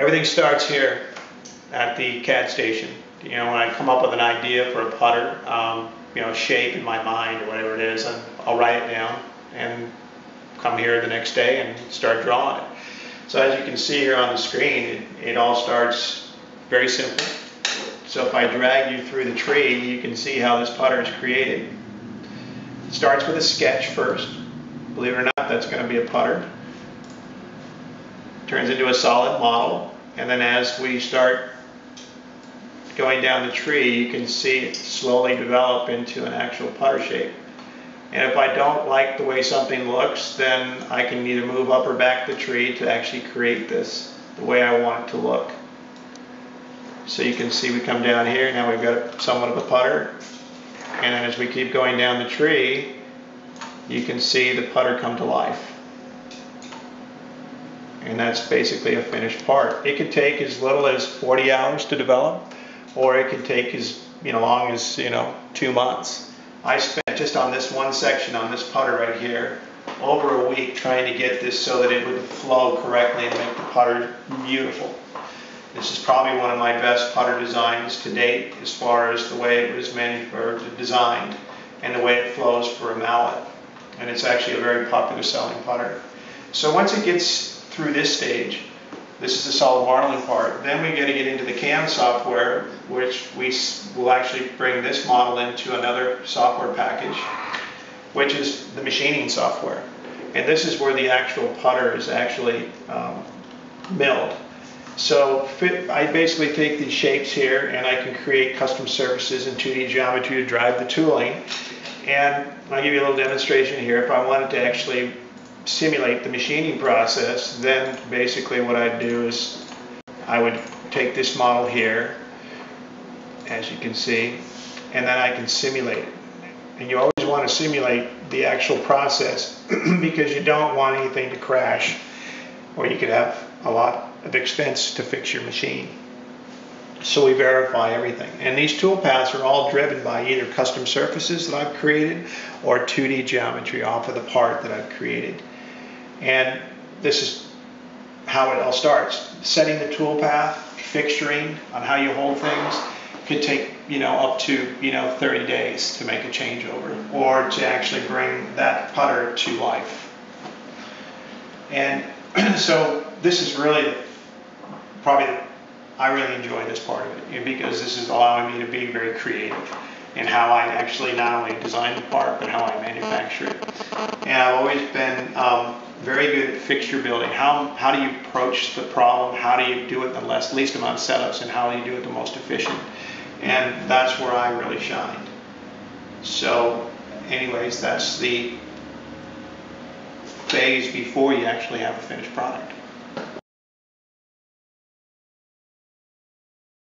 Everything starts here at the CAD station. You know, when I come up with an idea for a putter, um, you know, shape in my mind or whatever it is, and I'll write it down and come here the next day and start drawing it. So as you can see here on the screen, it, it all starts very simple. So if I drag you through the tree, you can see how this putter is created. It starts with a sketch first. Believe it or not, that's going to be a putter. Turns into a solid model. And then as we start going down the tree, you can see it slowly develop into an actual putter shape. And if I don't like the way something looks, then I can either move up or back the tree to actually create this the way I want it to look. So you can see we come down here, now we've got somewhat of a putter. And then as we keep going down the tree, you can see the putter come to life. And that's basically a finished part. It could take as little as 40 hours to develop, or it could take as you know, long as you know two months. I spent just on this one section on this putter right here over a week trying to get this so that it would flow correctly and make the putter beautiful. This is probably one of my best putter designs to date as far as the way it was manufactured, designed and the way it flows for a mallet. And it's actually a very popular selling putter. So once it gets through this stage, this is the solid modeling part. Then we get to get into the CAM software, which we will actually bring this model into another software package, which is the machining software. And this is where the actual putter is actually um, milled. So fit, I basically take these shapes here and I can create custom surfaces in 2D geometry to drive the tooling. And I'll give you a little demonstration here. If I wanted to actually simulate the machining process, then basically what I'd do is I would take this model here, as you can see, and then I can simulate it. And you always want to simulate the actual process because you don't want anything to crash or you could have a lot of expense to fix your machine. So we verify everything. And these tool paths are all driven by either custom surfaces that I've created or 2D geometry off of the part that I've created. And this is how it all starts. Setting the tool path, fixturing on how you hold things could take, you know, up to, you know, 30 days to make a changeover or to actually bring that putter to life. And so this is really probably, I really enjoy this part of it because this is allowing me to be very creative in how I actually not only design the part, but how I manufacture it. And I've always been um, very good at fixture building. How, how do you approach the problem? How do you do it the less, least amount of setups? And how do you do it the most efficient? And that's where I really shined. So anyways, that's the phase before you actually have a finished product.